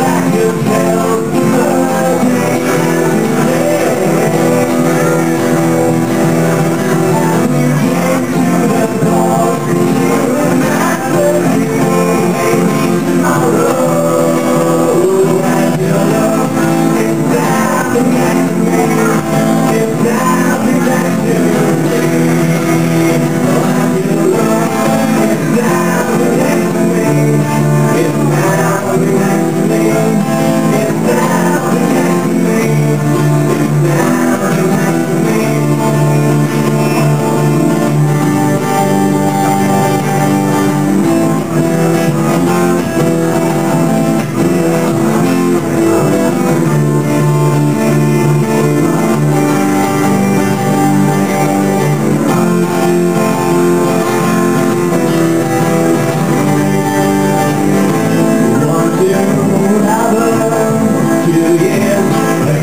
back.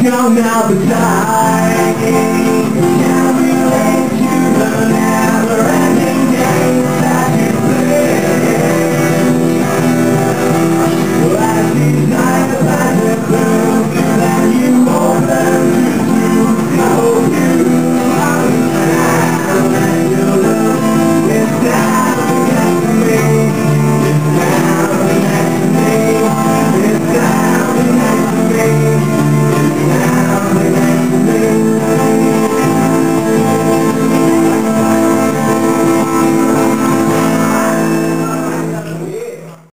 come die.